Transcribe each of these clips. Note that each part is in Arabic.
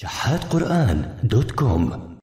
شحات قرآن دوت كوم.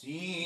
Sí.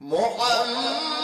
محمد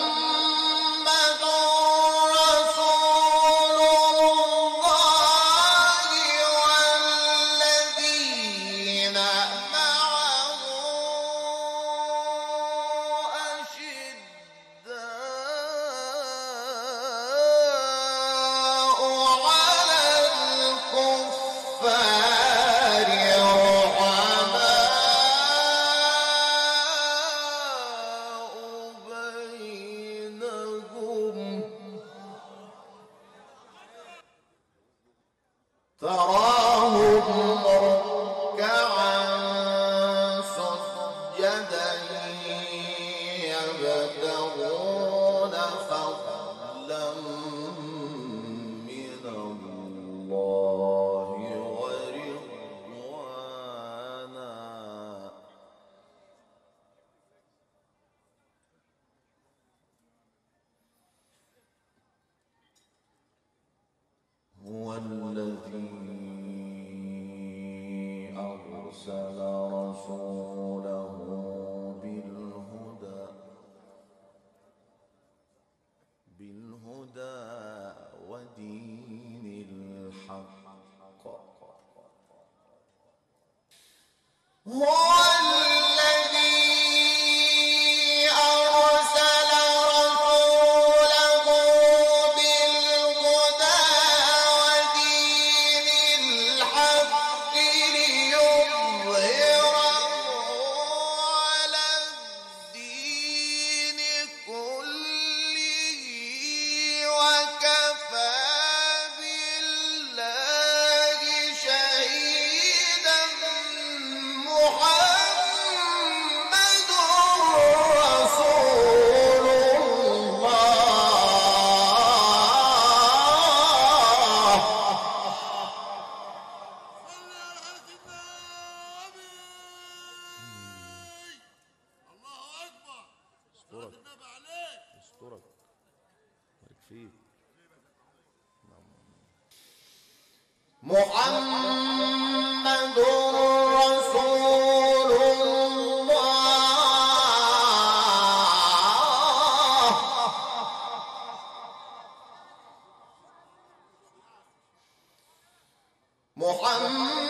محمد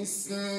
بسم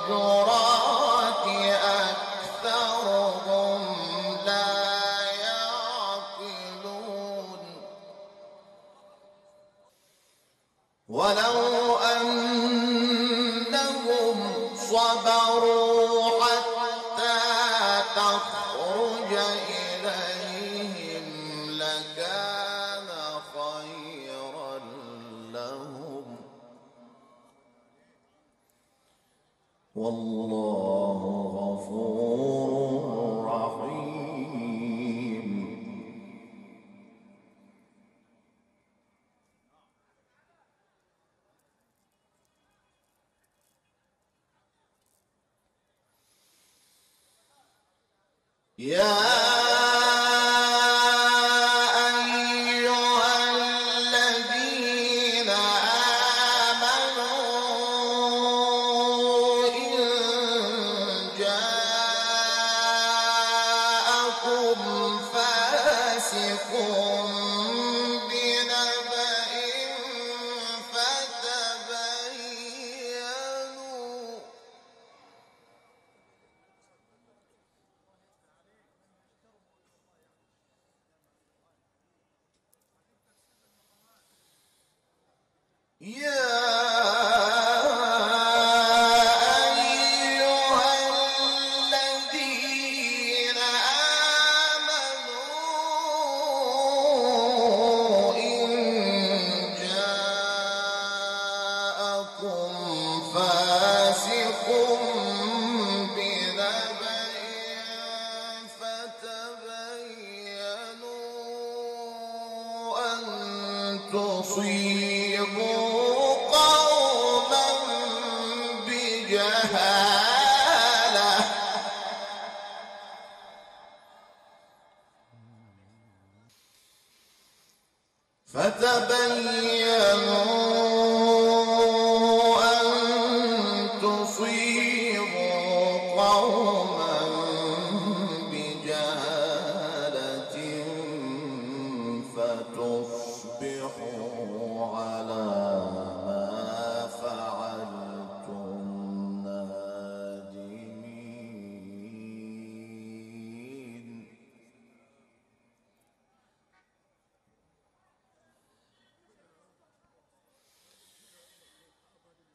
الحجرات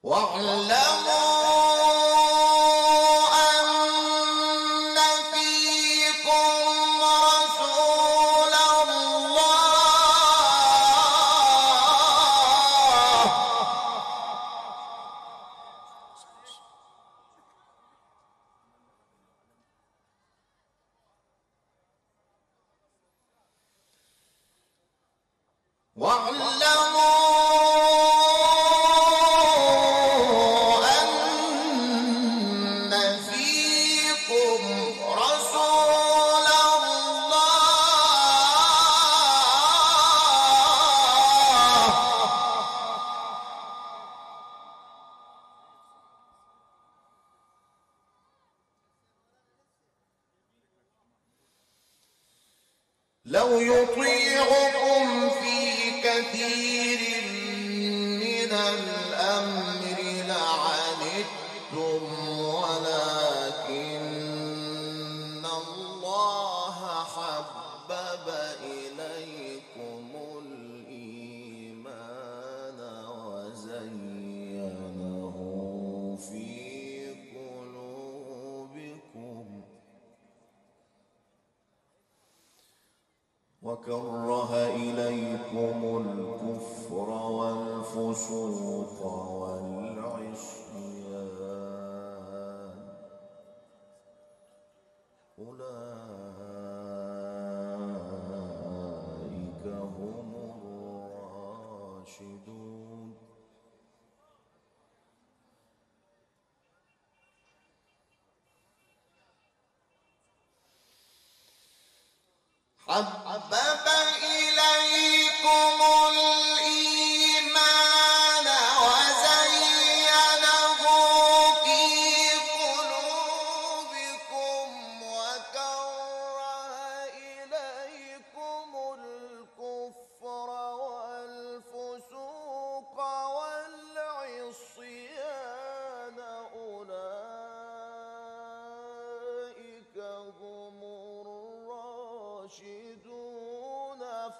واعلموا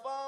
fall.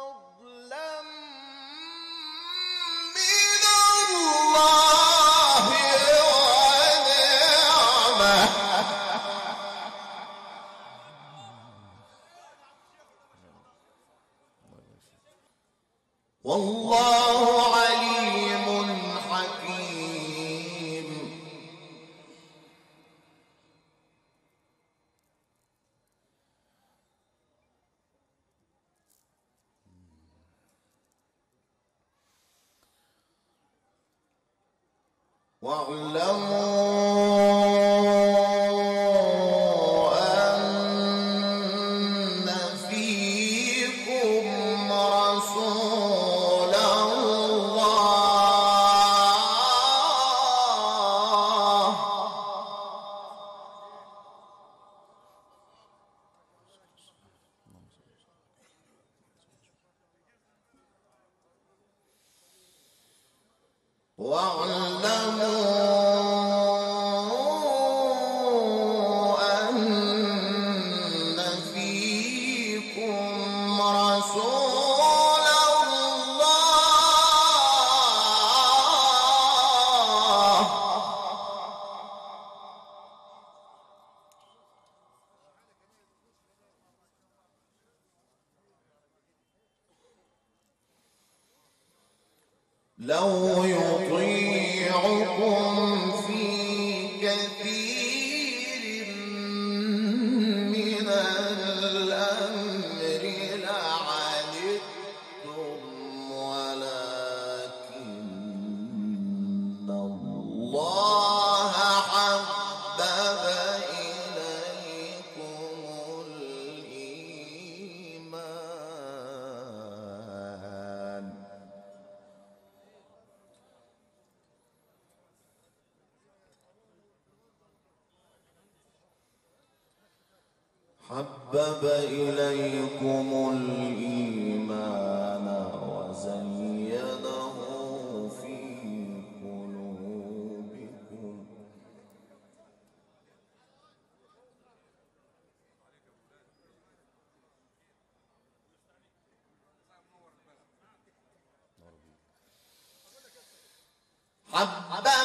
حبب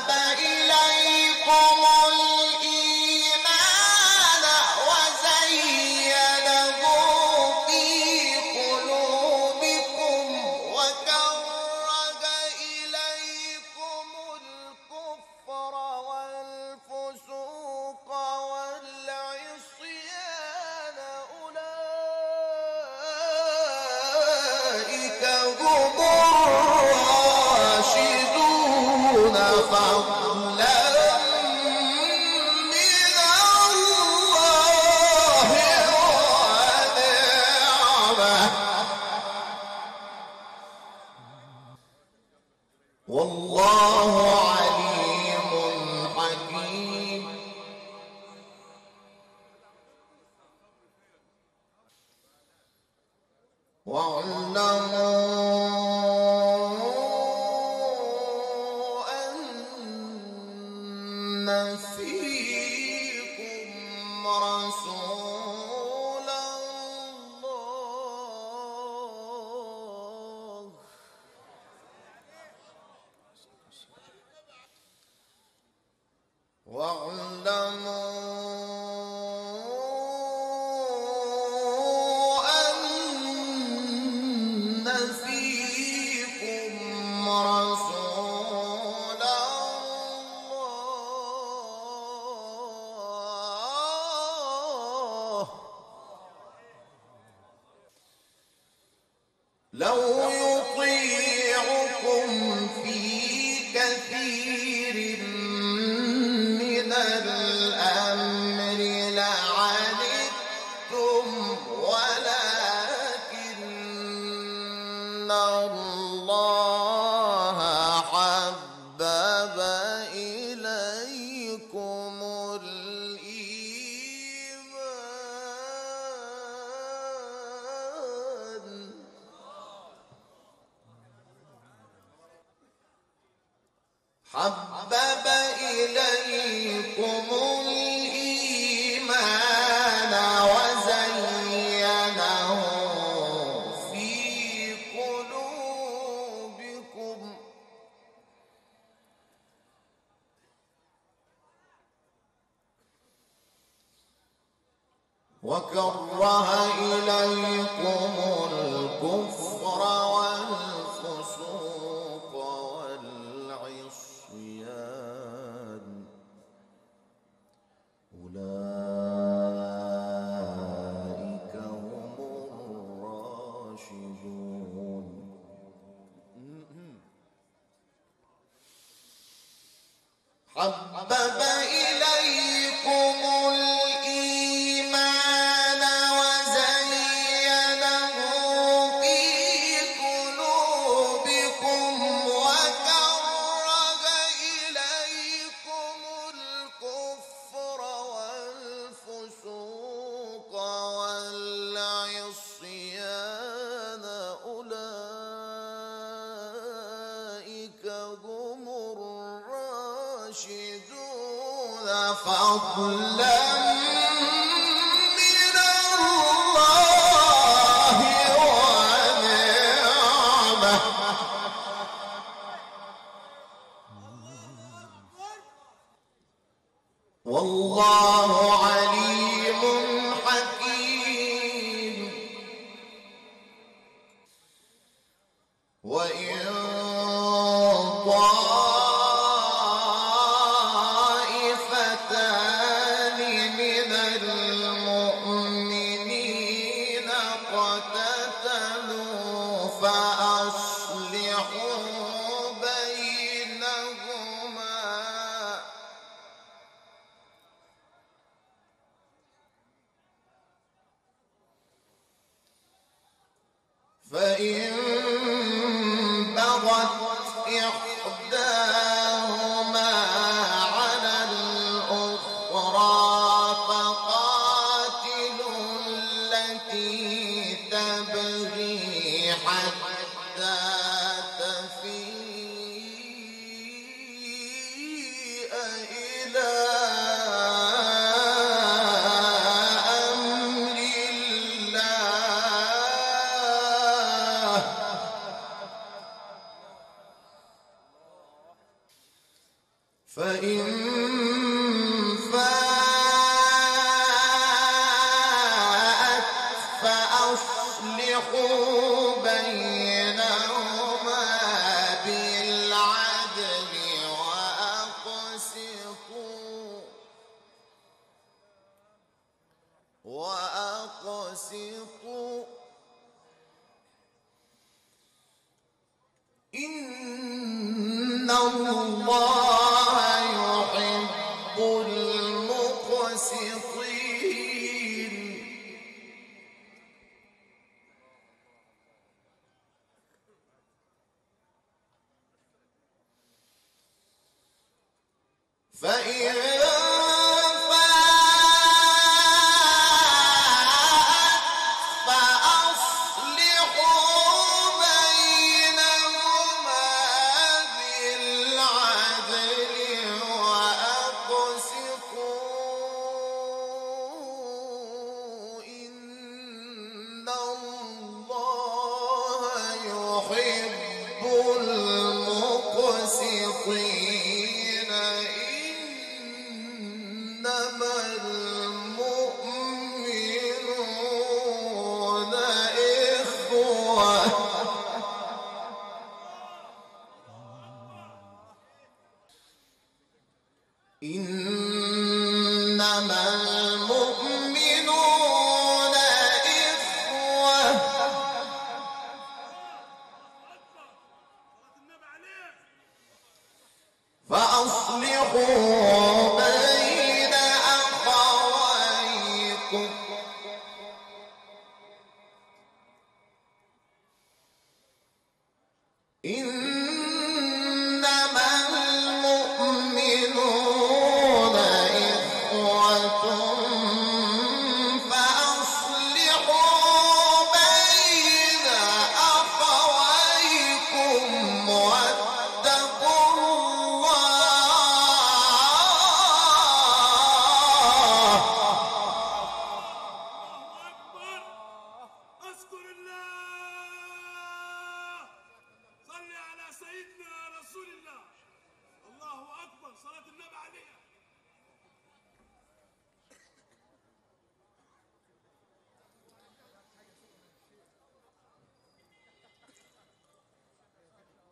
وكره إليكم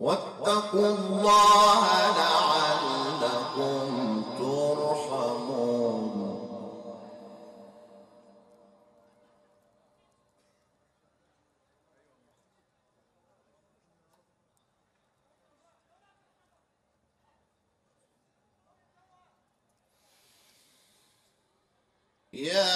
واتقوا الله لعلكم ترحمون. يا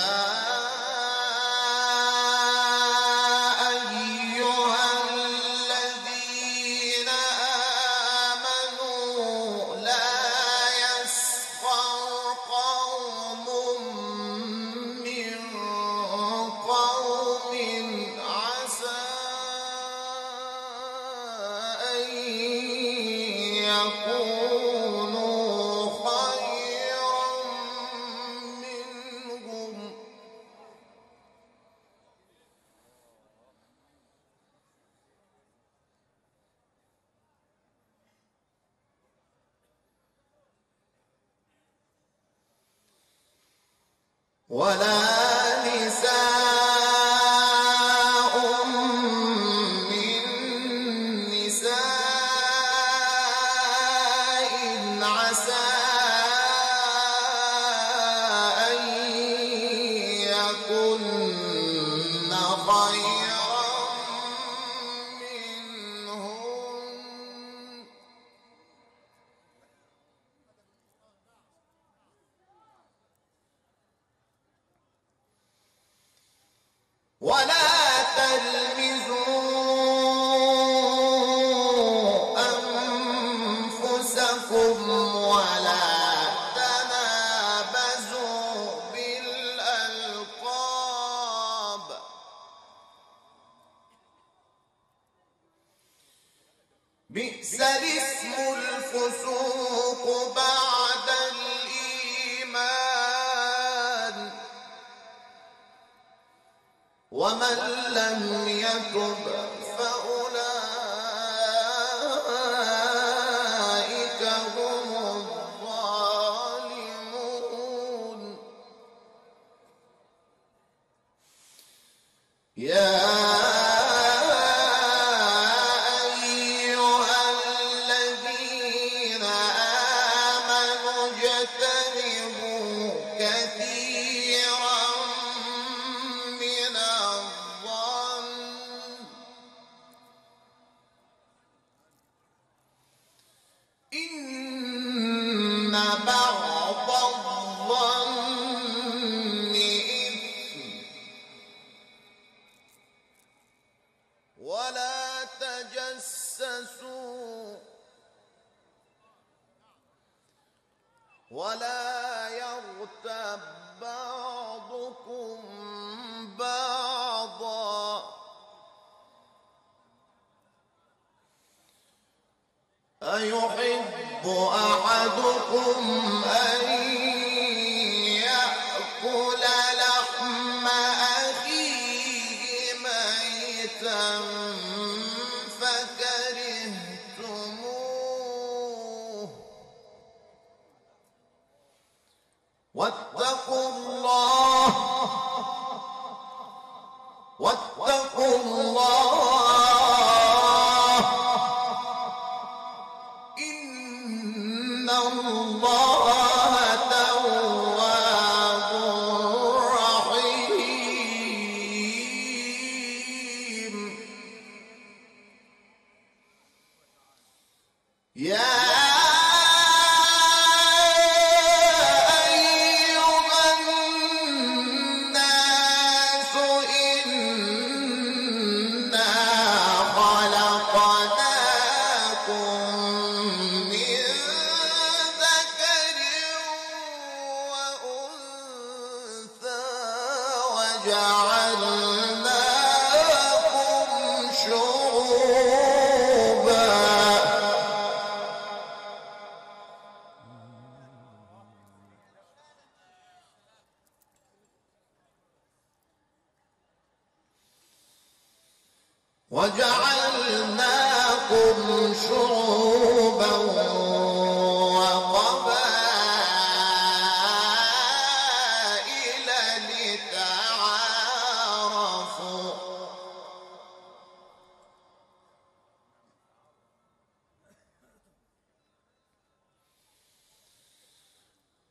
إِلَّا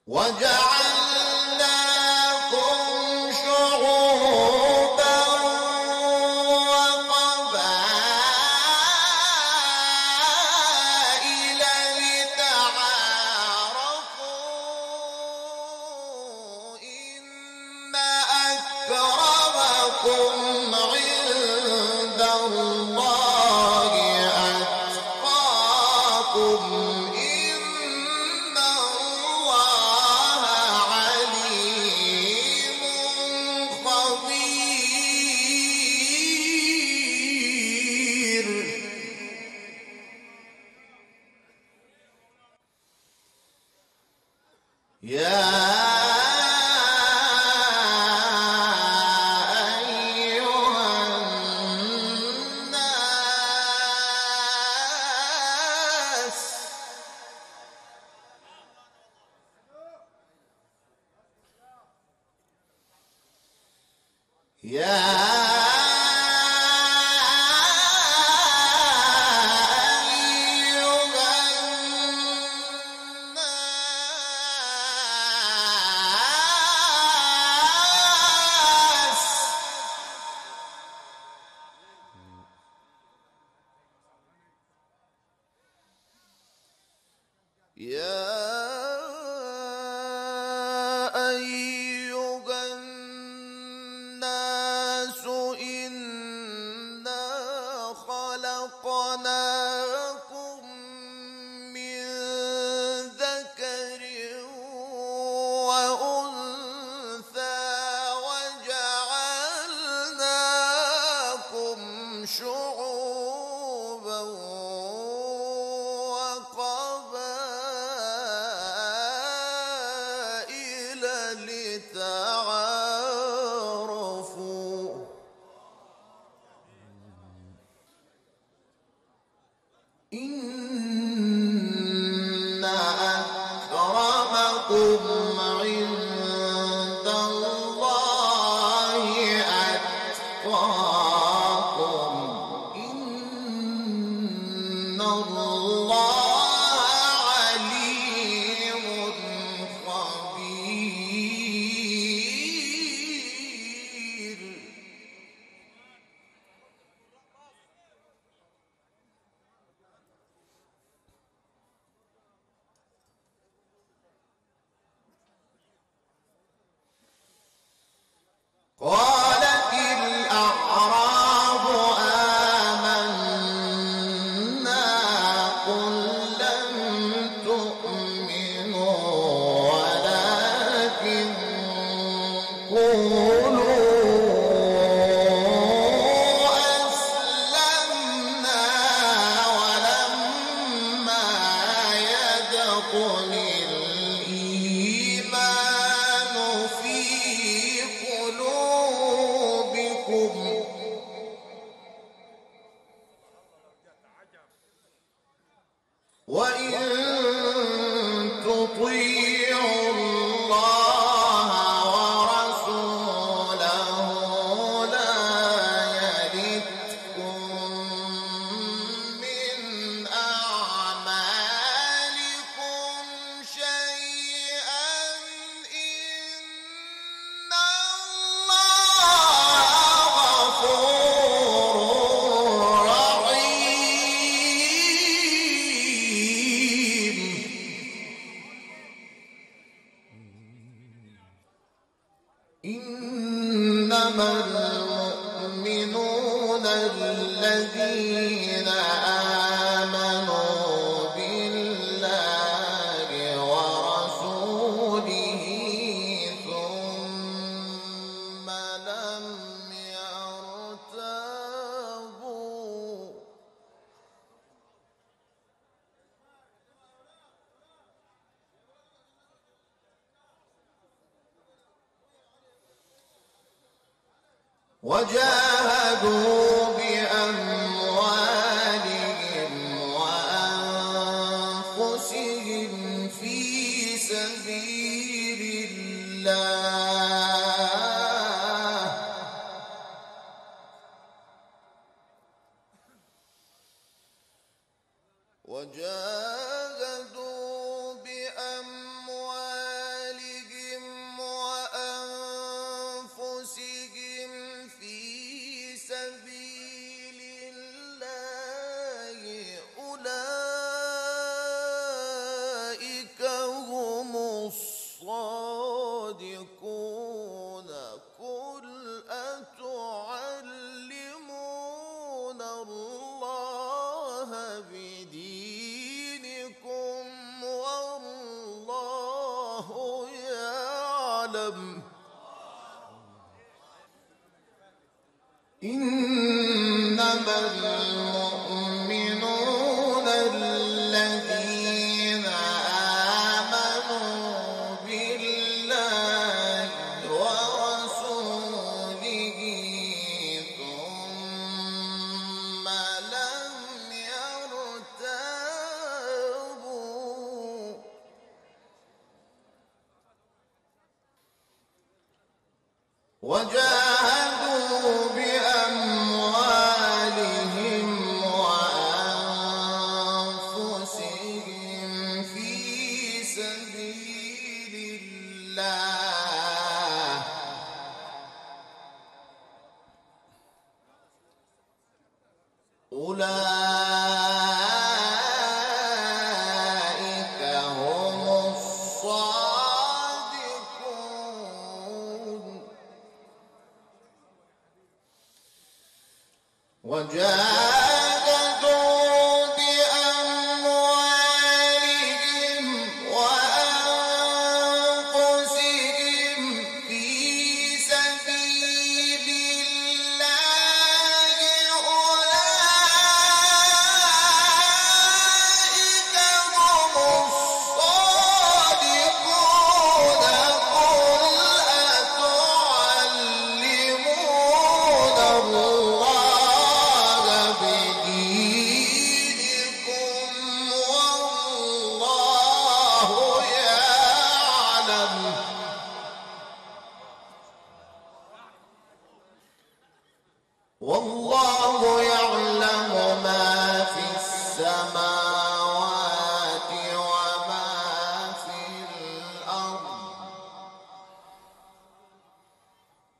وجعلناكم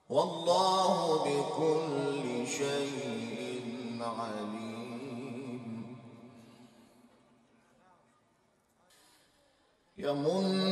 والله بكل شيء عليم. يمنون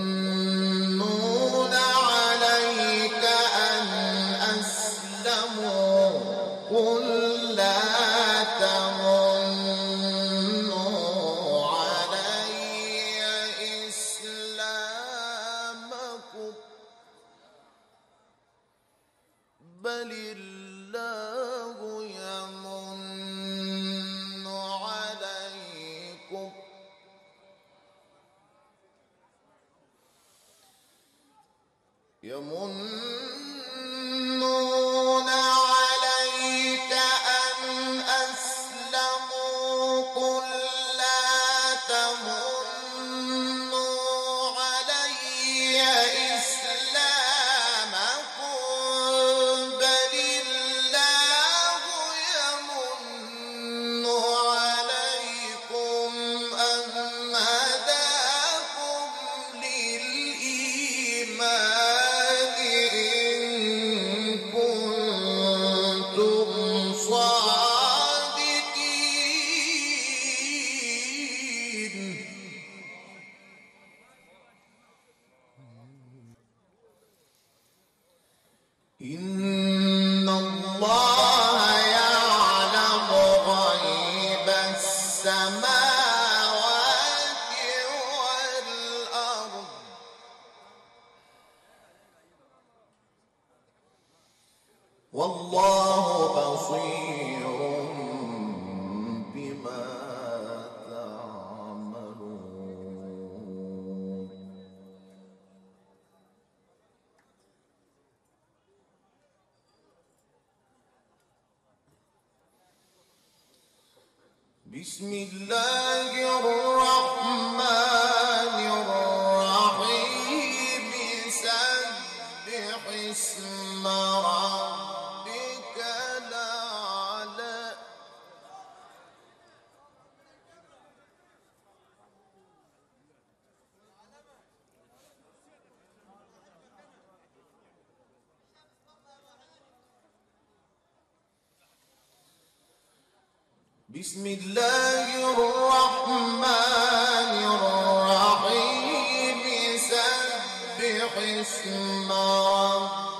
بسم الله الرحمن الرحيم. سبح اسم ربك.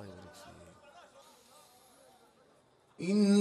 バイブですね。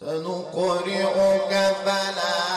سنقرئك فلا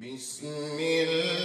بسم الله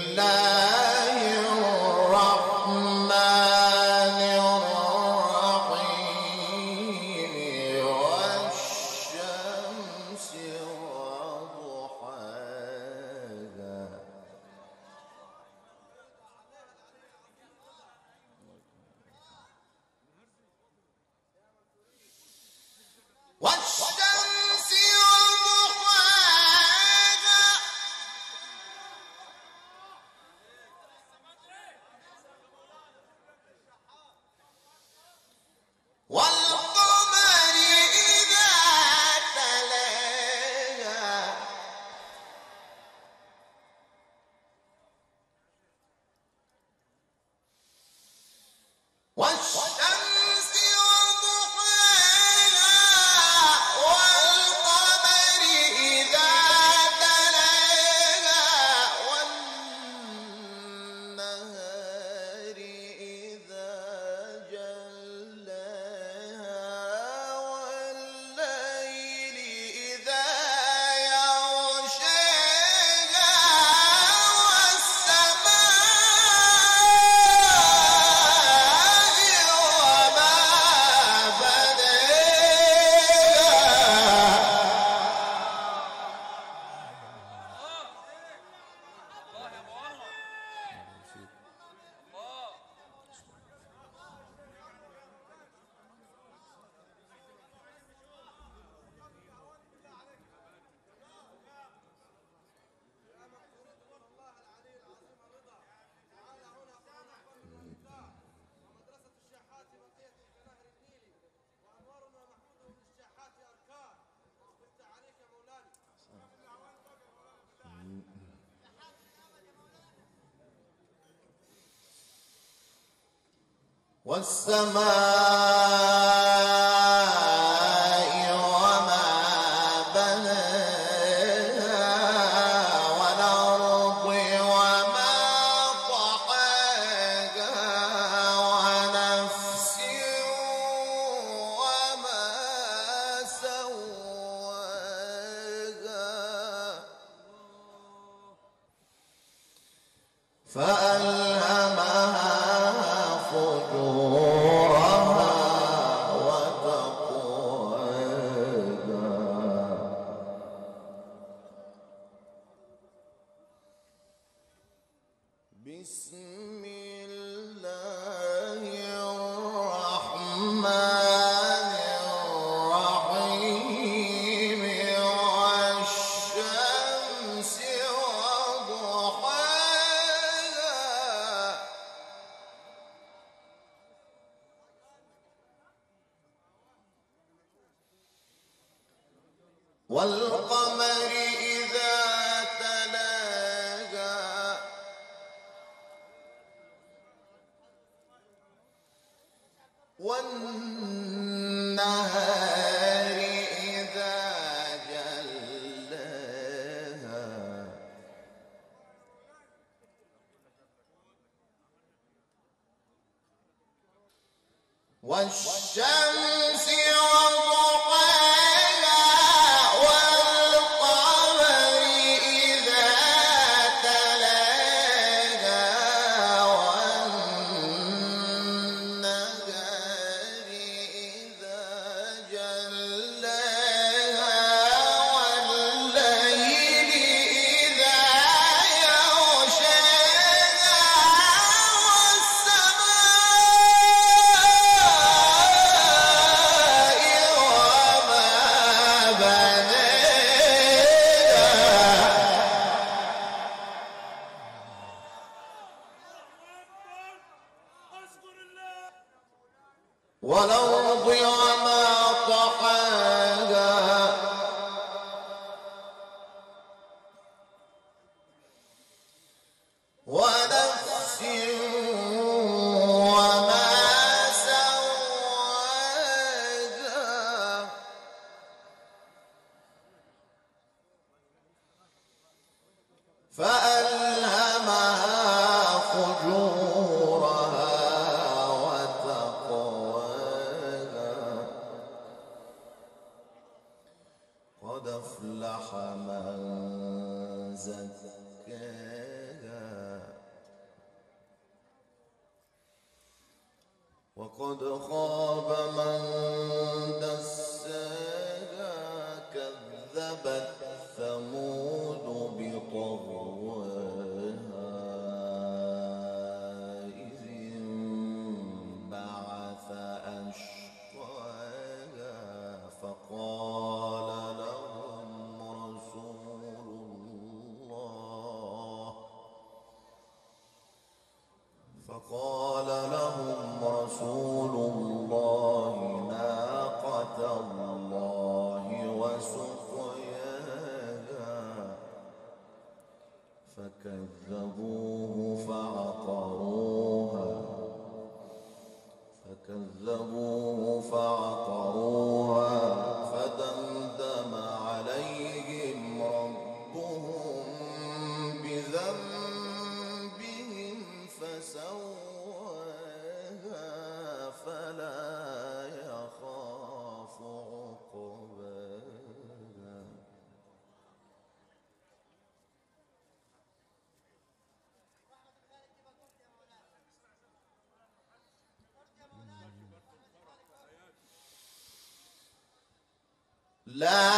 والسماء فألهمها لا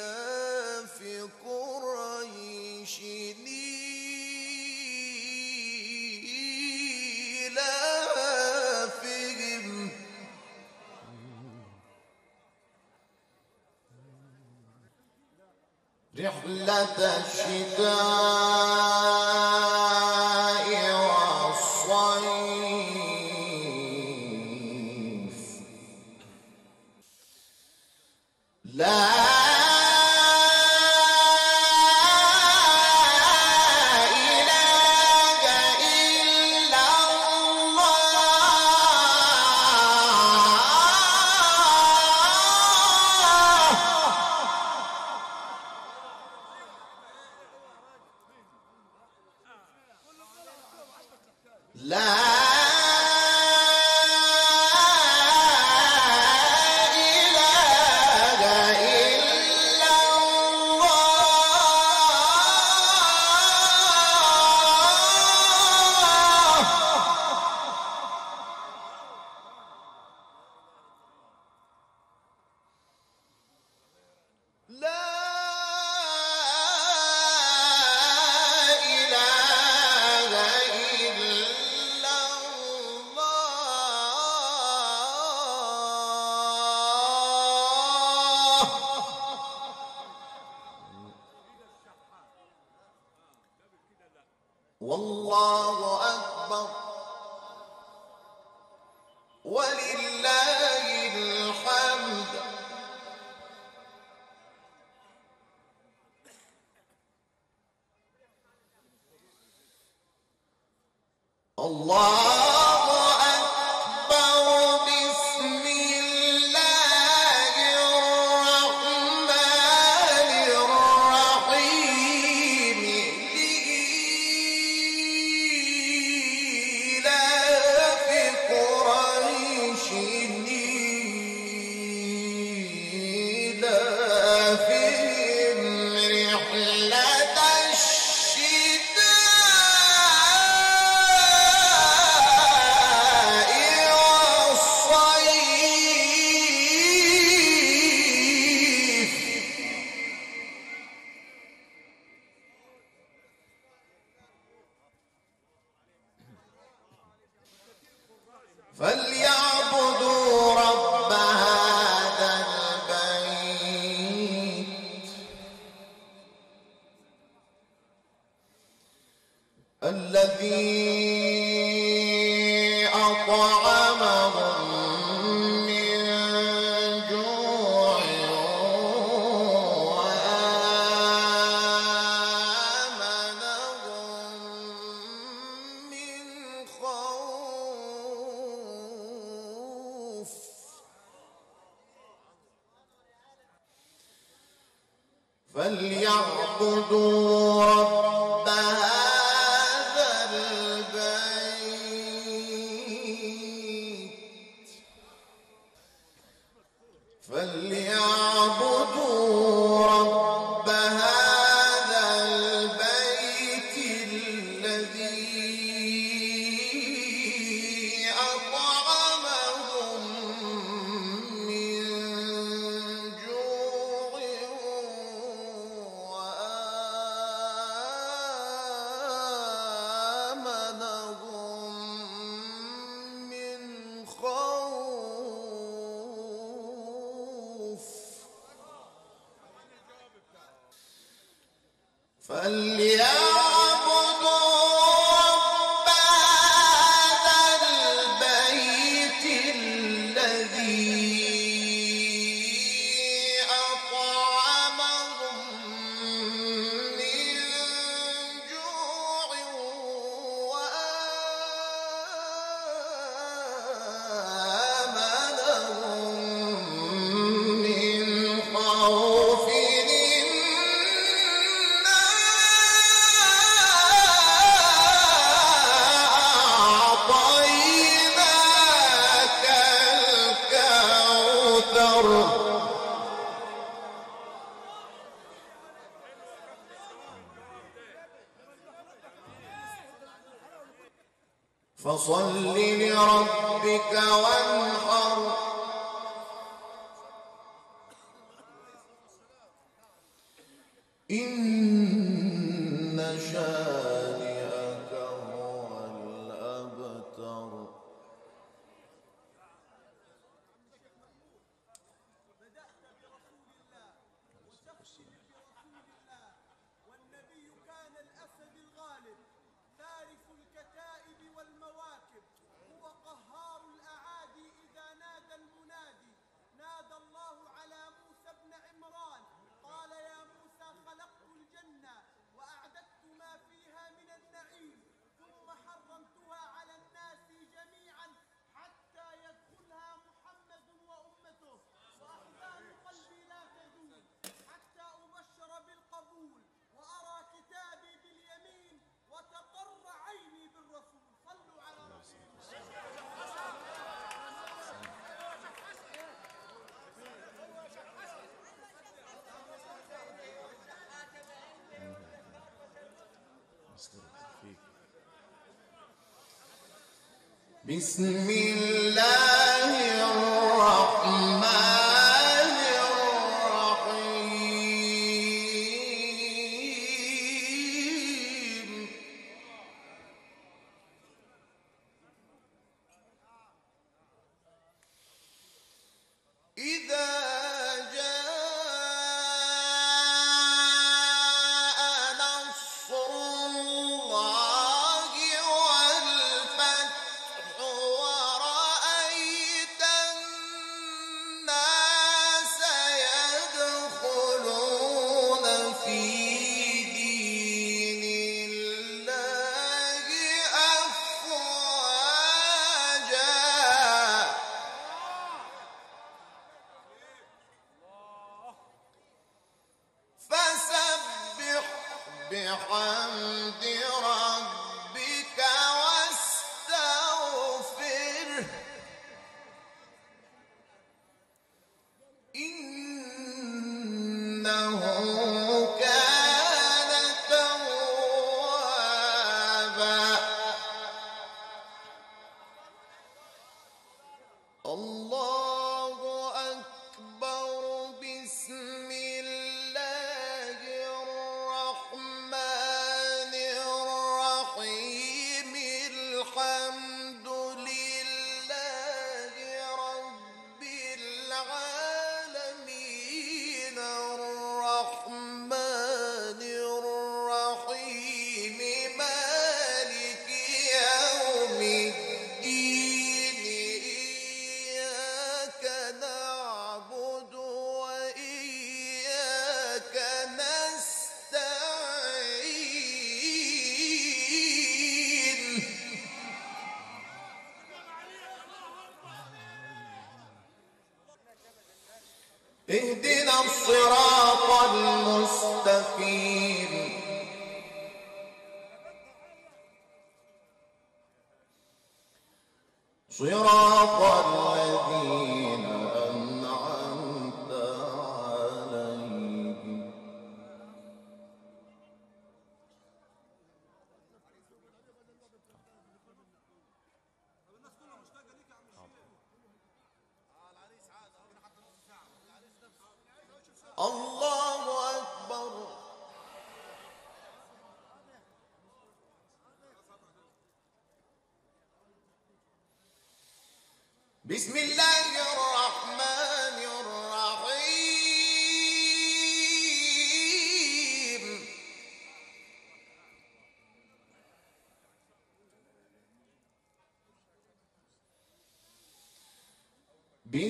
لإيلاف قريش إيلافهم رحلة الشتاء. إن شانئك بسم الله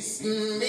بسم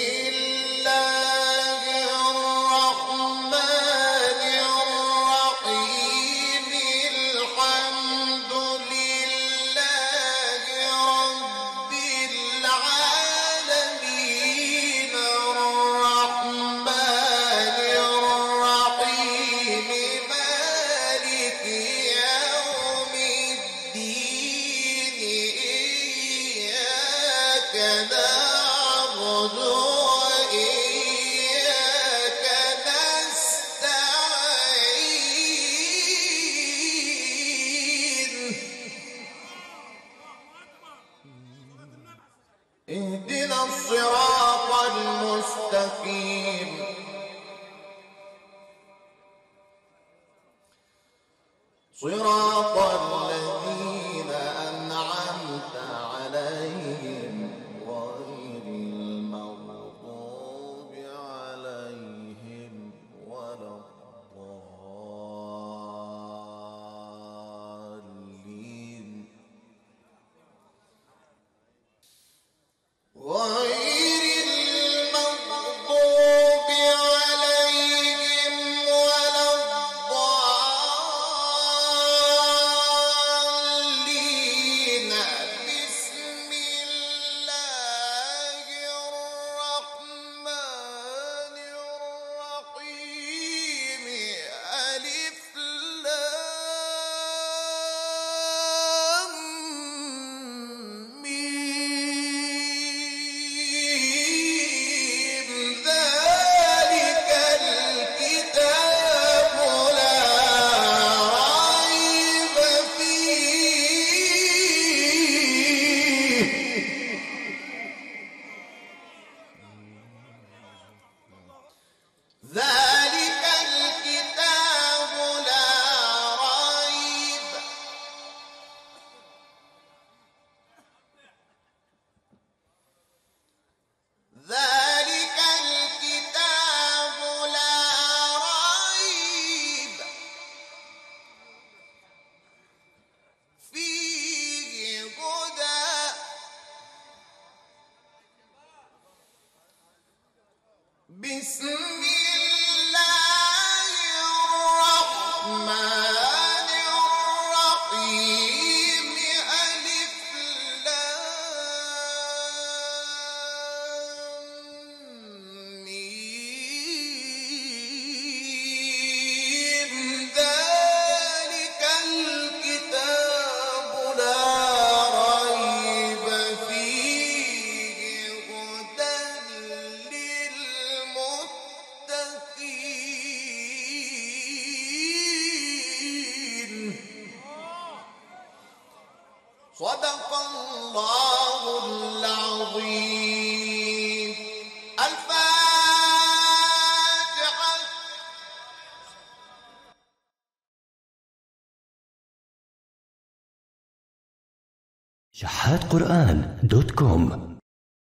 شحات قرآن دوت كوم